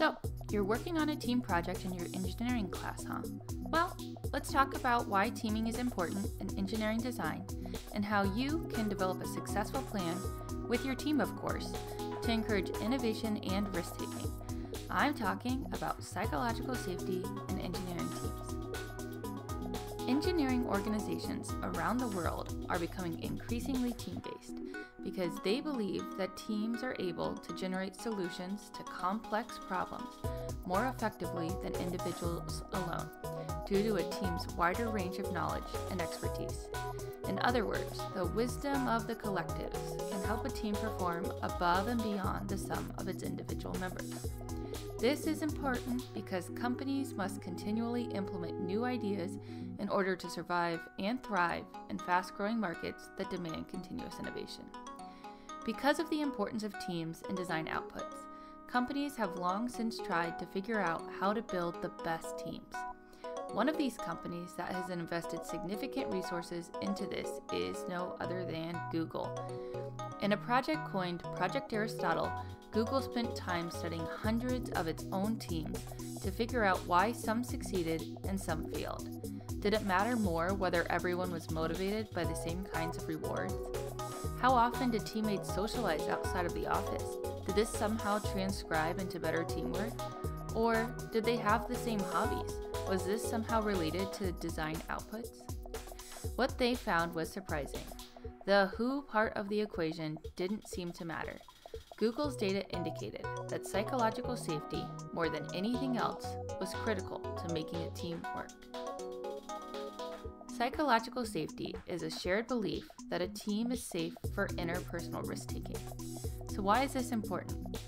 So, you're working on a team project in your engineering class, huh? Well, let's talk about why teaming is important in engineering design and how you can develop a successful plan with your team, of course, to encourage innovation and risk taking. I'm talking about psychological safety in engineering teams. Engineering organizations around the world are becoming increasingly team based because they believe that teams are able to generate solutions to complex problems more effectively than individuals alone due to a team's wider range of knowledge and expertise. In other words, the wisdom of the collectives can help a team perform above and beyond the sum of its individual members. This is important because companies must continually implement new ideas in order to survive and thrive in fast growing markets that demand continuous innovation. Because of the importance of teams and design outputs, companies have long since tried to figure out how to build the best teams. One of these companies that has invested significant resources into this is no other than Google. In a project coined Project Aristotle, Google spent time studying hundreds of its own teams to figure out why some succeeded and some failed. Did it matter more whether everyone was motivated by the same kinds of rewards? How often did teammates socialize outside of the office? Did this somehow transcribe into better teamwork? Or did they have the same hobbies? Was this somehow related to design outputs? What they found was surprising. The who part of the equation didn't seem to matter. Google's data indicated that psychological safety, more than anything else, was critical to making a team work. Psychological safety is a shared belief that a team is safe for interpersonal risk taking. So, why is this important?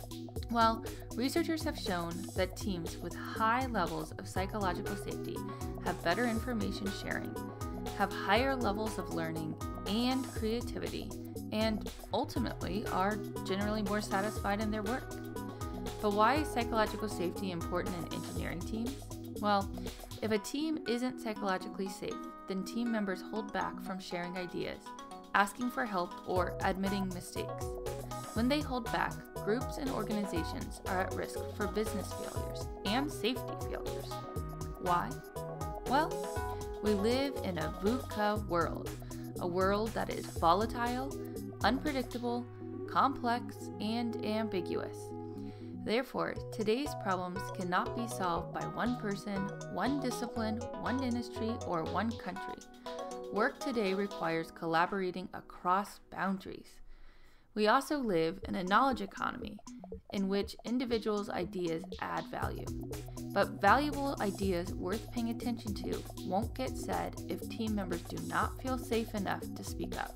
Well, researchers have shown that teams with high levels of psychological safety have better information sharing, have higher levels of learning and creativity, and ultimately are generally more satisfied in their work. But why is psychological safety important in engineering teams? Well, if a team isn't psychologically safe, then team members hold back from sharing ideas, asking for help, or admitting mistakes. When they hold back, groups and organizations are at risk for business failures and safety failures. Why? Well, we live in a VUCA world, a world that is volatile, unpredictable, complex, and ambiguous. Therefore, today's problems cannot be solved by one person, one discipline, one industry, or one country. Work today requires collaborating across boundaries. We also live in a knowledge economy in which individuals' ideas add value. But valuable ideas worth paying attention to won't get said if team members do not feel safe enough to speak up.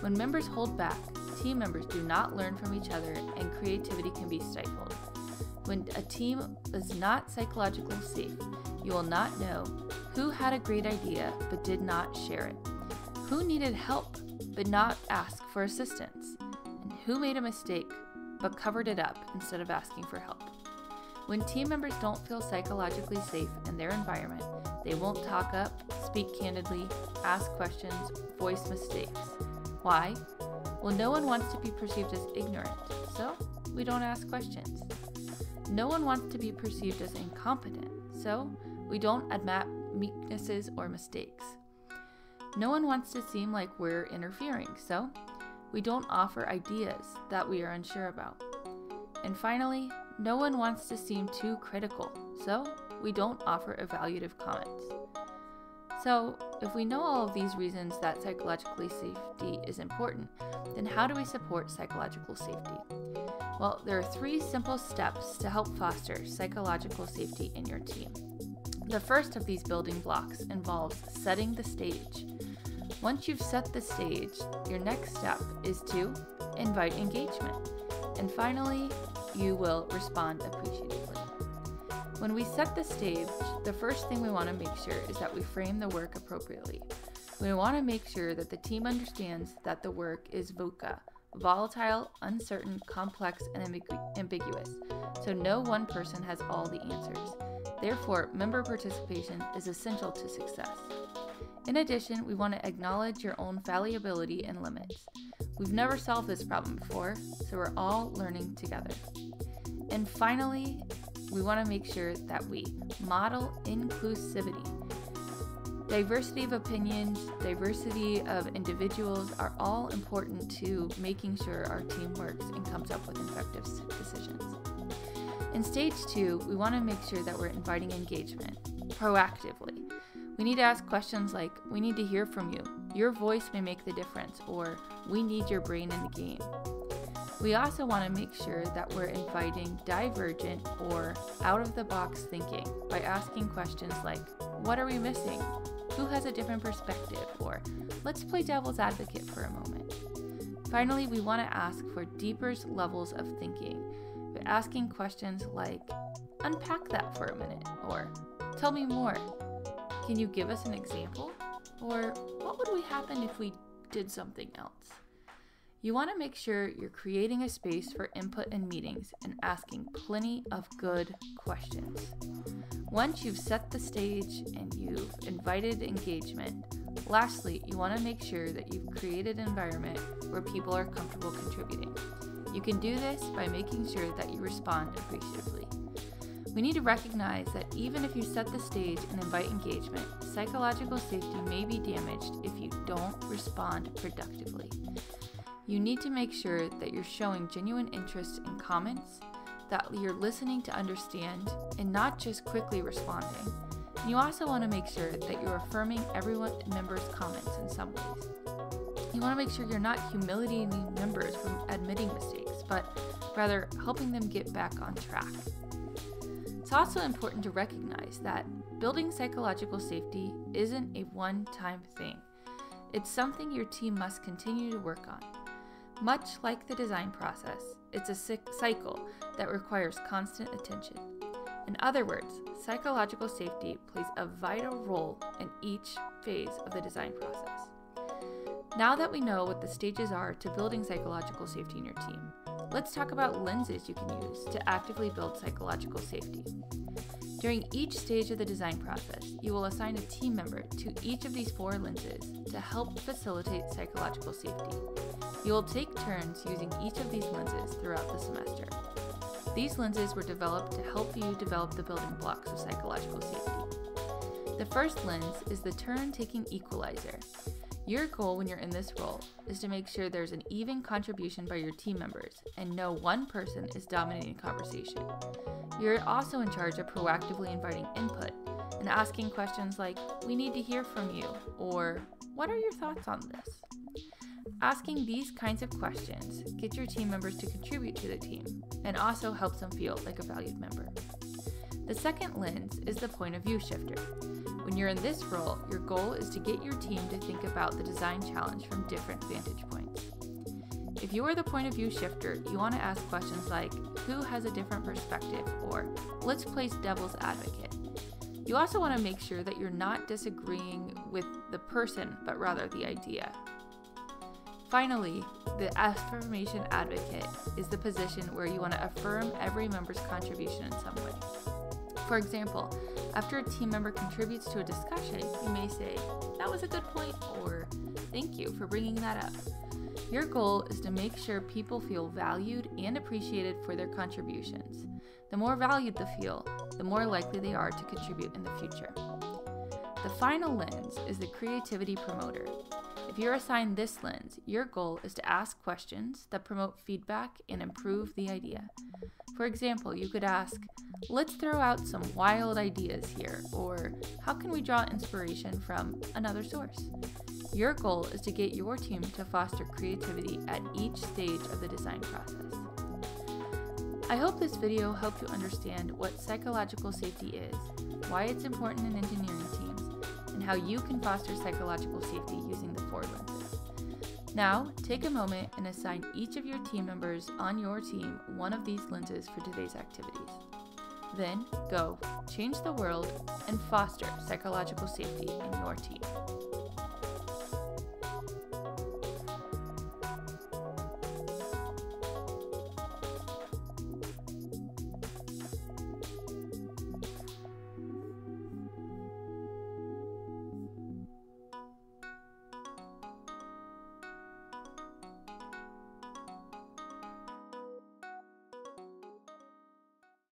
When members hold back, team members do not learn from each other and creativity can be stifled. When a team is not psychologically safe, you will not know who had a great idea but did not share it, who needed help but not ask for assistance, and who made a mistake but covered it up instead of asking for help. When team members don't feel psychologically safe in their environment, they won't talk up, speak candidly, ask questions, voice mistakes. Why? Well, no one wants to be perceived as ignorant, so we don't ask questions. No one wants to be perceived as incompetent, so we don't admit weaknesses or mistakes. No one wants to seem like we're interfering, so we don't offer ideas that we are unsure about. And finally, no one wants to seem too critical, so we don't offer evaluative comments. So, if we know all of these reasons that psychological safety is important, then how do we support psychological safety? Well, there are three simple steps to help foster psychological safety in your team. The first of these building blocks involves setting the stage. Once you've set the stage, your next step is to invite engagement. And finally, you will respond appreciatively. When we set the stage, the first thing we want to make sure is that we frame the work appropriately. We want to make sure that the team understands that the work is VUCA, volatile, uncertain, complex, and ambigu- ambiguous, so no one person has all the answers. Therefore, member participation is essential to success. In addition, we want to acknowledge your own fallibility and limits. We've never solved this problem before, so we're all learning together. And finally, we want to make sure that we model inclusivity. Diversity of opinions, diversity of individuals are all important to making sure our team works and comes up with effective decisions. In stage two, we want to make sure that we're inviting engagement proactively. We need to ask questions like, We need to hear from you. Your voice may make the difference, or We need your brain in the game. We also want to make sure that we're inviting divergent or out of the box thinking by asking questions like, What are we missing? Who has a different perspective? Or let's play devil's advocate for a moment. Finally, we want to ask for deeper levels of thinking by asking questions like, Unpack that for a minute, or Tell me more. Can you give us an example? Or what would we happen if we did something else? You want to make sure you're creating a space for input in meetings and asking plenty of good questions. Once you've set the stage and you've invited engagement, lastly, you want to make sure that you've created an environment where people are comfortable contributing. You can do this by making sure that you respond appreciatively. We need to recognize that even if you set the stage and invite engagement, psychological safety may be damaged if you don't respond productively. You need to make sure that you're showing genuine interest in comments, that you're listening to understand, and not just quickly responding. And you also want to make sure that you're affirming everyone member's comments in some ways. You want to make sure you're not humiliating members from admitting mistakes, but rather helping them get back on track. It's also important to recognize that building psychological safety isn't a one time thing. It's something your team must continue to work on. Much like the design process, it's a cycle that requires constant attention. In other words, psychological safety plays a vital role in each phase of the design process. Now that we know what the stages are to building psychological safety in your team, let's talk about lenses you can use to actively build psychological safety. During each stage of the design process, you will assign a team member to each of these four lenses to help facilitate psychological safety. You will take turns using each of these lenses throughout the semester. These lenses were developed to help you develop the building blocks of psychological safety. The first lens is the turn taking equalizer. Your goal when you're in this role is to make sure there's an even contribution by your team members and no one person is dominating conversation. You're also in charge of proactively inviting input and asking questions like, We need to hear from you, or What are your thoughts on this? Asking these kinds of questions get your team members to contribute to the team and also helps them feel like a valued member. The second lens is the point of view shifter. When you're in this role, your goal is to get your team to think about the design challenge from different vantage points. If you are the point of view shifter, you want to ask questions like Who has a different perspective? or Let's place devil's advocate. You also want to make sure that you're not disagreeing with the person, but rather the idea. Finally, the affirmation advocate is the position where you want to affirm every member's contribution in some way. For example, after a team member contributes to a discussion, you may say, That was a good point, or Thank you for bringing that up. Your goal is to make sure people feel valued and appreciated for their contributions. The more valued they feel, the more likely they are to contribute in the future. The final lens is the creativity promoter. If you're assigned this lens, your goal is to ask questions that promote feedback and improve the idea. For example, you could ask, let's throw out some wild ideas here, or how can we draw inspiration from another source? Your goal is to get your team to foster creativity at each stage of the design process. I hope this video helped you understand what psychological safety is, why it's important in engineering teams, and how you can foster psychological safety using the four lenses. Now, take a moment and assign each of your team members on your team one of these lenses for today's activities. Then, go, change the world, and foster psychological safety in your team.